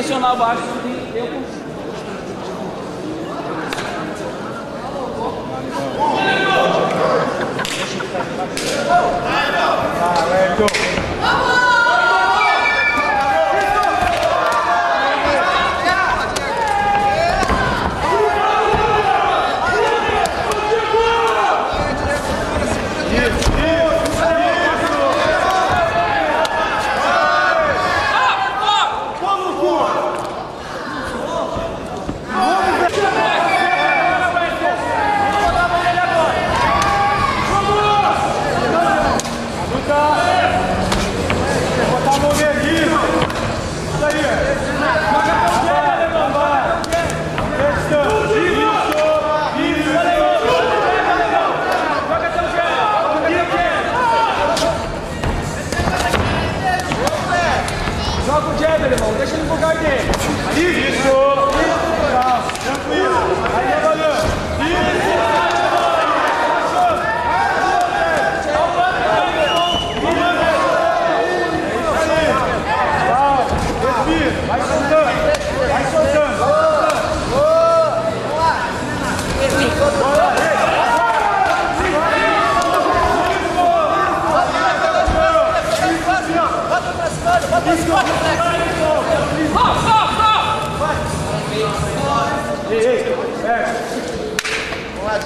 pressionar baixo e eu consigo.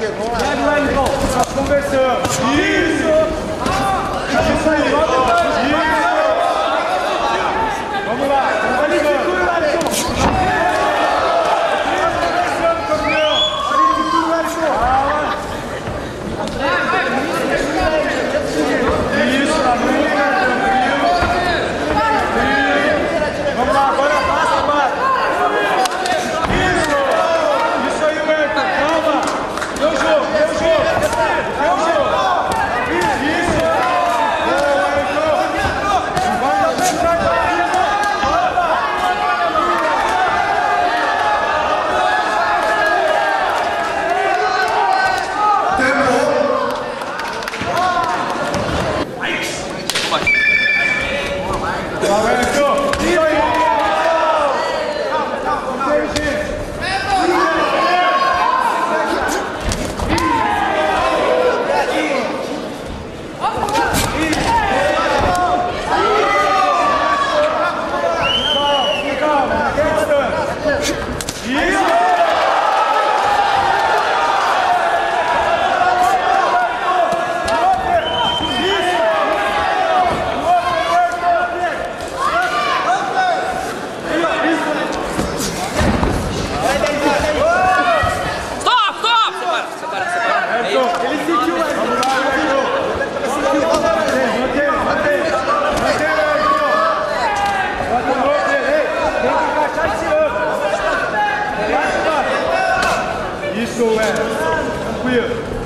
Tiago, vamos lá. Vai, vai, Lincoln. Conversando. Isso. Ah, isso aí. Volta, two.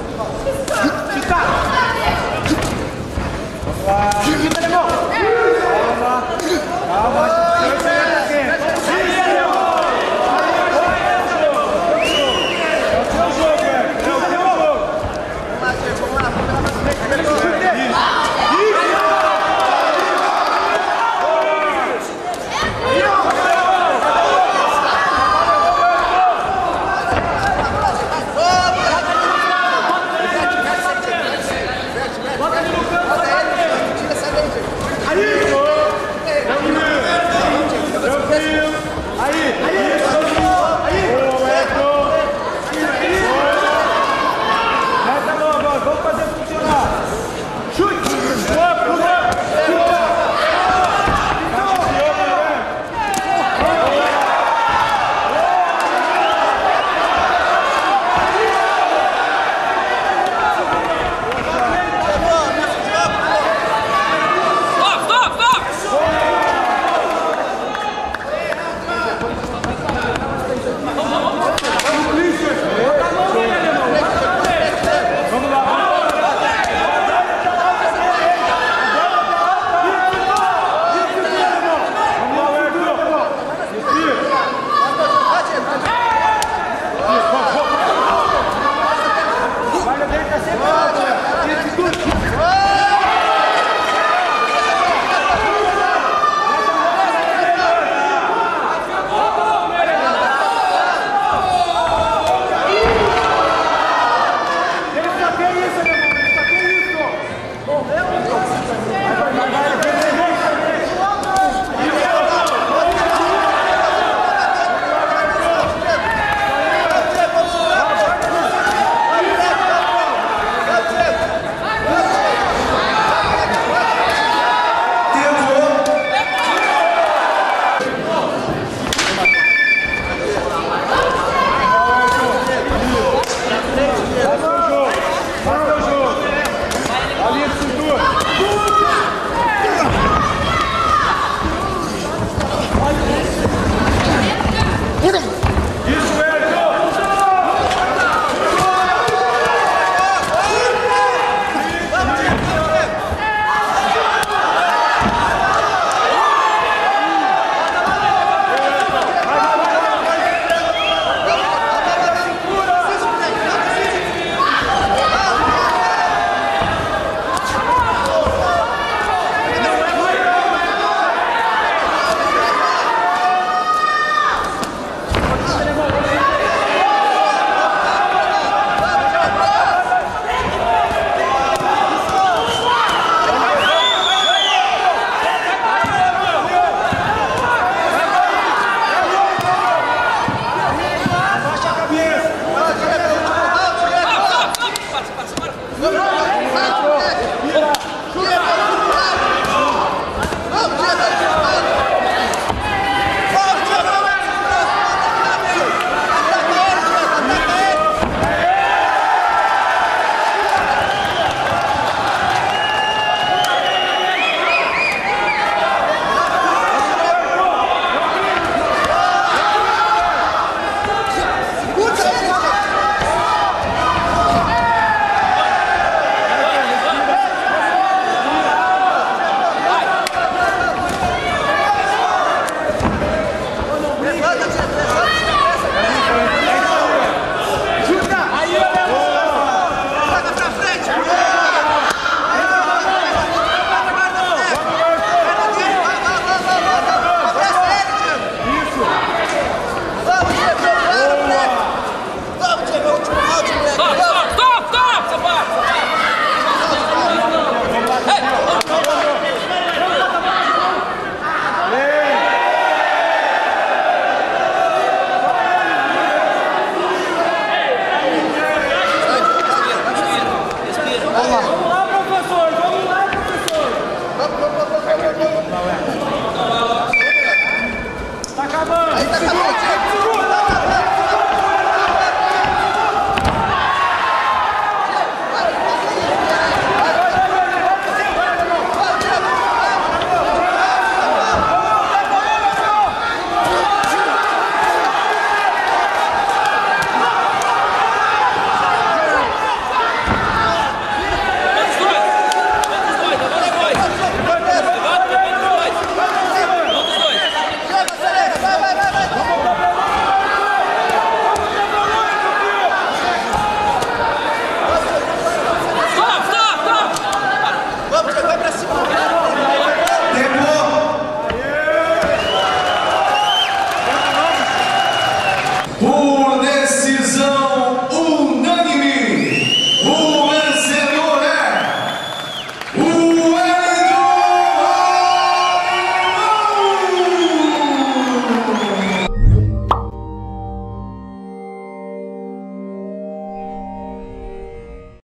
Vamos,